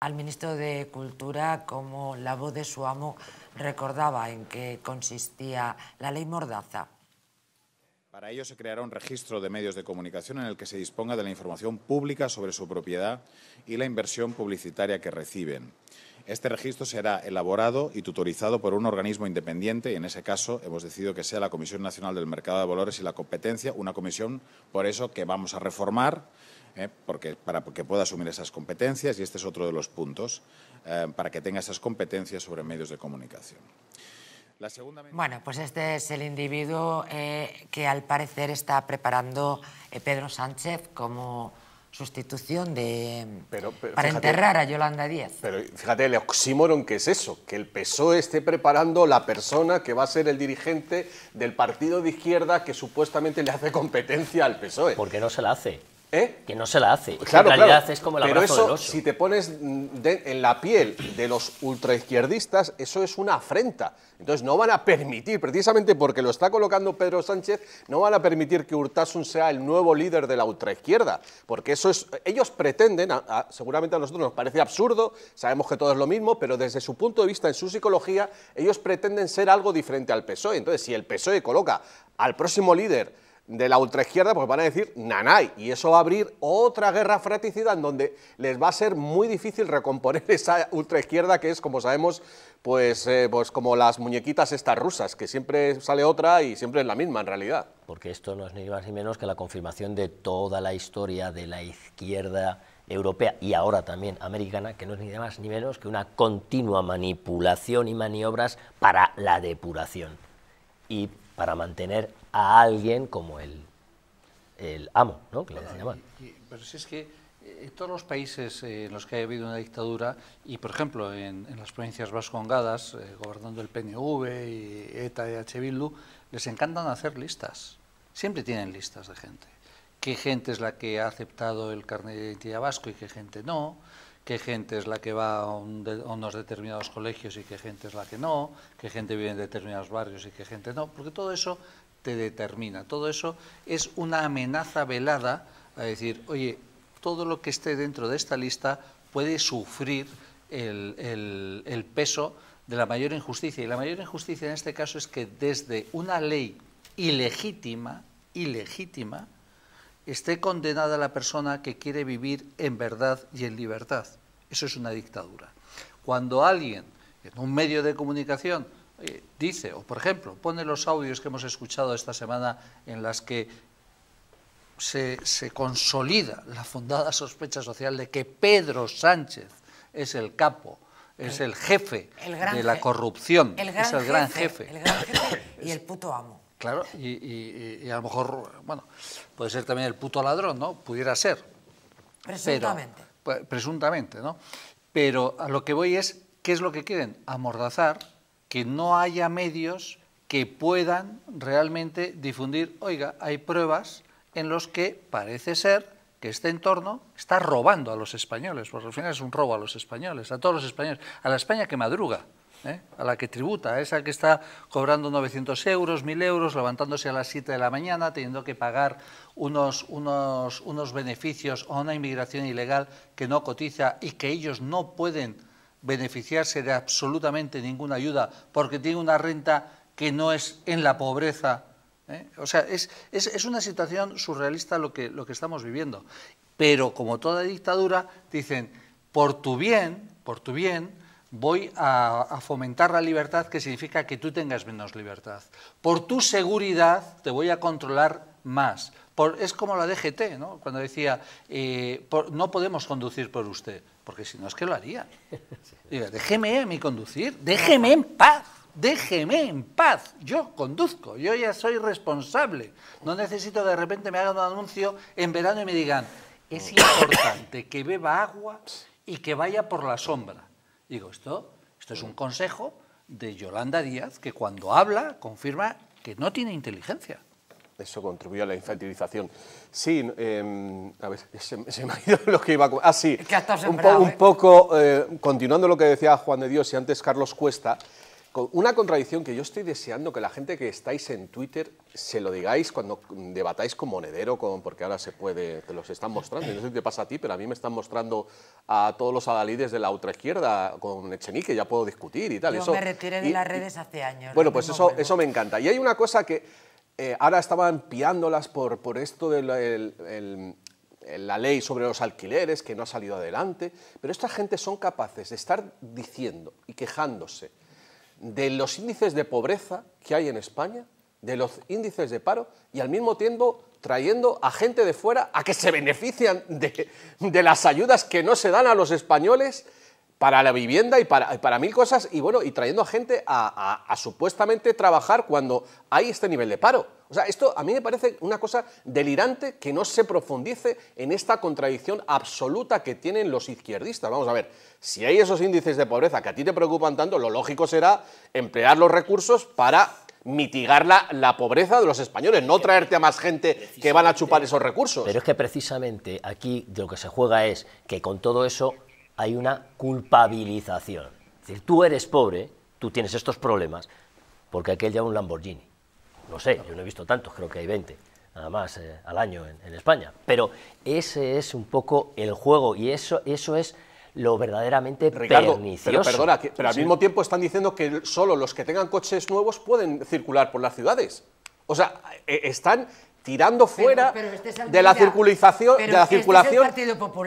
al ministro de Cultura como la voz de su amo recordaba en qué consistía la ley Mordaza. Para ello se creará un registro de medios de comunicación en el que se disponga de la información pública sobre su propiedad y la inversión publicitaria que reciben. Este registro será elaborado y tutorizado por un organismo independiente y en ese caso hemos decidido que sea la Comisión Nacional del Mercado de Valores y la Competencia, una comisión por eso que vamos a reformar ¿eh? porque, para que pueda asumir esas competencias y este es otro de los puntos eh, para que tenga esas competencias sobre medios de comunicación. Bueno, pues este es el individuo eh, que al parecer está preparando eh, Pedro Sánchez como sustitución de para enterrar a Yolanda Díaz. Pero fíjate el oxímoron que es eso, que el PSOE esté preparando la persona que va a ser el dirigente del partido de izquierda que supuestamente le hace competencia al PSOE. Porque no se la hace. ¿Eh? Que no se la hace. Claro, en realidad es como el Pero eso, del oso. si te pones en la piel de los ultraizquierdistas, eso es una afrenta. Entonces no van a permitir, precisamente porque lo está colocando Pedro Sánchez, no van a permitir que Urtasun sea el nuevo líder de la ultraizquierda, porque eso es, ellos pretenden, seguramente a nosotros nos parece absurdo, sabemos que todo es lo mismo, pero desde su punto de vista, en su psicología, ellos pretenden ser algo diferente al PSOE. Entonces, si el PSOE coloca al próximo líder de la ultraizquierda, pues van a decir nanay, y eso va a abrir otra guerra fratricida en donde les va a ser muy difícil recomponer esa ultraizquierda que es, como sabemos, pues, eh, pues como las muñequitas estas rusas, que siempre sale otra y siempre es la misma en realidad. Porque esto no es ni más ni menos que la confirmación de toda la historia de la izquierda europea y ahora también americana, que no es ni más ni menos que una continua manipulación y maniobras para la depuración y para mantener a alguien como el, el amo, ¿no? que. Pero si es que en todos los países en los que ha habido una dictadura, y por ejemplo en, las provincias vascongadas, eh, gobernando el PNV y ETA y H. Les encantan hacer listas. Siempre tienen listas de gente. ¿Qué gente es la que ha aceptado el carnet de identidad vasco y qué gente no? Qué gente es la que va a, un de, unos determinados colegios y qué gente es la que no, qué gente vive en determinados barrios y qué gente no, porque todo eso te determina, todo eso es una amenaza velada a decir, oye, todo lo que esté dentro de esta lista puede sufrir el peso de la mayor injusticia. Y la mayor injusticia en este caso es que desde una ley ilegítima, ilegítima, esté condenada la persona que quiere vivir en verdad y en libertad. Eso es una dictadura. Cuando alguien en un medio de comunicación eh, dice, o por ejemplo, pone los audios que hemos escuchado esta semana en las que se, se consolida la fundada sospecha social de que Pedro Sánchez es el capo, es el, el jefe el de la corrupción, el es el gran jefe. El gran jefe y el puto amo. Claro, y, y, y, a lo mejor, bueno, puede ser también el puto ladrón, ¿no? Pudiera ser. Presuntamente. Pero, presuntamente, ¿no? Pero a lo que voy es, ¿qué es lo que quieren? Amordazar que no haya medios que puedan realmente difundir, oiga, hay pruebas en los que parece ser que este entorno está robando a los españoles, porque al final es un robo a los españoles, a todos los españoles, a la España que madruga. ¿Eh? a la que tributa, a esa que está cobrando 900 euros, 1.000 euros, levantándose a las 7 de la mañana, teniendo que pagar unos, unos, unos beneficios a una inmigración ilegal que no cotiza y que ellos no pueden beneficiarse de absolutamente ninguna ayuda porque tienen una renta que no es en la pobreza. ¿eh? O sea, es, es, es, una situación surrealista lo que, lo que estamos viviendo. Pero como toda dictadura, dicen, por tu bien, por tu bien, voy a, a, fomentar la libertad, que significa que tú tengas menos libertad. Por tu seguridad te voy a controlar más. Por, es como la DGT, ¿no? cuando decía, eh, por, no podemos conducir por usted, porque si no es que lo haría. Diga, déjeme a mí conducir, déjeme en paz, déjeme en paz. Yo conduzco, yo ya soy responsable. No necesito que de repente me hagan un anuncio en verano y me digan, es importante que beba agua y que vaya por la sombra. Digo, esto, esto es un consejo de Yolanda Díaz que cuando habla confirma que no tiene inteligencia. Eso contribuyó a la infantilización. Sí, eh, a ver, se, se, me ha ido lo que iba a... Ah, sí, un, po, un, poco, eh, continuando lo que decía Juan de Dios y antes Carlos Cuesta, una contradicción que yo estoy deseando que la gente que estáis en Twitter se lo digáis cuando debatáis con Monedero, con, porque ahora se puede, te los están mostrando. No sé si te pasa a ti, pero a mí me están mostrando a todos los adalides de la ultraizquierda con Echenique, ya puedo discutir y tal. Yo me retiré de las redes hace años. Bueno, pues eso, eso me encanta. Y hay una cosa que eh, ahora estaban piándolas por, por esto de la ley sobre los alquileres, que no ha salido adelante, pero esta gente son capaces de estar diciendo y quejándose de los índices de pobreza que hay en España, de los índices de paro y al mismo tiempo trayendo a gente de fuera a que se benefician de, las ayudas que no se dan a los españoles para la vivienda y para, para mil cosas y bueno, y trayendo a gente a, supuestamente trabajar cuando hay este nivel de paro. O sea, esto a mí me parece una cosa delirante que no se profundice en esta contradicción absoluta que tienen los izquierdistas. Vamos a ver, si hay esos índices de pobreza que a ti te preocupan tanto, lo lógico será emplear los recursos para mitigar la, la, pobreza de los españoles, no traerte a más gente que van a chupar esos recursos. Pero es que precisamente aquí de lo que se juega es que con todo eso hay una culpabilización. Es decir, tú eres pobre, tú tienes estos problemas, porque aquel lleva un Lamborghini. No sé, yo no he visto tantos, creo que hay 20 nada más eh, al año en, España. Pero ese es un poco el juego y eso, eso es lo verdaderamente pernicioso. Pero perdona, pero al mismo tiempo están diciendo que solo los que tengan coches nuevos pueden circular por las ciudades. O sea, e, están tirando fuera este de la circulación, de la circulación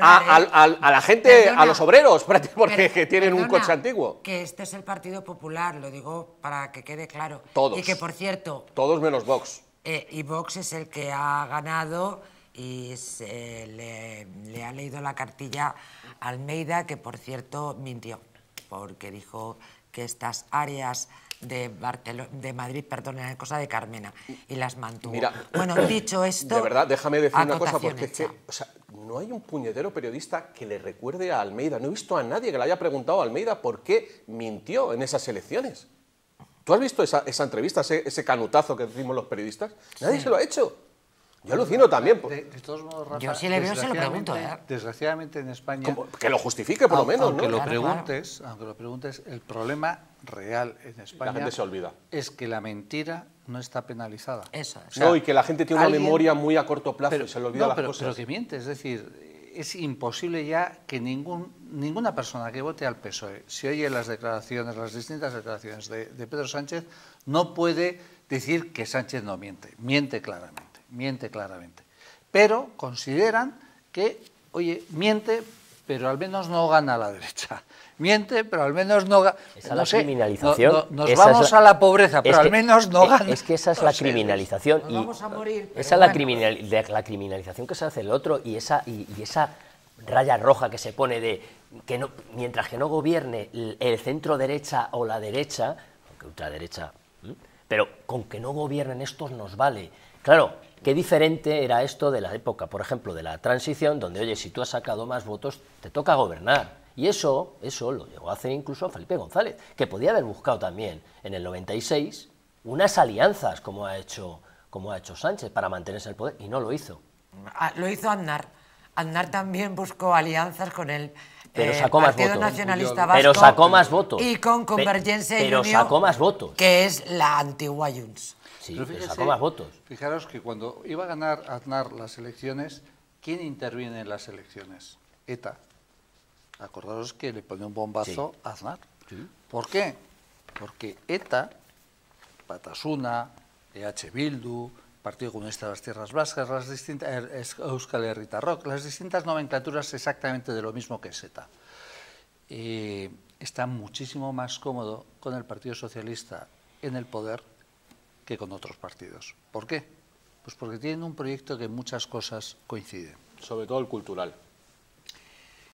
a, ¿eh? a, la gente, a los obreros, porque tienen un coche antiguo. Que este es el Partido Popular, lo digo para que quede claro. Todos. Y que, por cierto... Todos menos Vox. Eh, y Vox es el que ha ganado y se le, le ha leído la cartilla a Almeida, que, por cierto, mintió, porque dijo que estas áreas de, de Madrid, perdón, era cosa de Carmena, y las mantuvo. bueno, dicho esto... De verdad, déjame decir una cosa, porque es que o sea, no hay un puñetero periodista que le recuerde a Almeida. No he visto a nadie que le haya preguntado a Almeida por qué mintió en esas elecciones. ¿Tú has visto esa, entrevista, ese, canutazo que decimos los periodistas? Nadie se lo ha hecho. Yo alucino también. De, todos modos, Rafa, Yo si le veo se lo pregunto. ¿eh? Desgraciadamente en España... que lo justifique por lo menos, aunque Lo preguntes, Aunque lo preguntes, el problema real en España se olvida. es que la mentira no está penalizada. Eso. no, y que la gente tiene una memoria muy a corto plazo y se le olvida las pero, cosas. Pero que miente, es decir, es imposible ya que ningún, ninguna persona que vote al PSOE, si oye las declaraciones, las distintas declaraciones de, de Pedro Sánchez, no puede decir que Sánchez no miente. Miente claramente miente claramente. Pero consideran que, oye, miente, pero al menos no gana la derecha. Miente, pero al menos no gana. Esa la criminalización. nos vamos a la pobreza, pero al menos no gana. Es que esa es la criminalización. y vamos a morir. Esa es la, la, criminalización que se hace el otro y esa, y, esa raya roja que se pone de que no, mientras que no gobierne el, centro derecha o la derecha, aunque ultraderecha, pero con que no gobiernen estos nos vale. Claro, Qué diferente era esto de la época, por ejemplo, de la transición, donde, oye, si tú has sacado más votos, te toca gobernar. Y eso, eso lo llegó a hacer incluso Felipe González, que podía haber buscado también en el 96 unas alianzas, como ha hecho, como ha hecho Sánchez, para mantenerse en el poder, y no lo hizo. Ah, lo hizo Aznar. Aznar también buscó alianzas con el pero eh, sacó más votos. Nacionalista Vasco pero sacó más votos. Y con Convergencia pero sacó más votos. Que es la antigua Junts. Sí, sacó más votos. Fijaros que cuando iba a ganar Aznar las elecciones, ¿quién interviene en las elecciones? ETA. Acordaros que le pone un bombazo a Aznar. ¿Por qué? Porque ETA, Patasuna, EH Bildu, Partido Comunista de las Tierras Vascas, las distintas, er, Euskal Herrita Rock, las distintas nomenclaturas exactamente de lo mismo que ETA. Eh, está muchísimo más cómodo con el Partido Socialista en el poder que con otros partidos. ¿Por qué? Pues porque tienen un proyecto que en muchas cosas coincide. Sobre todo el cultural.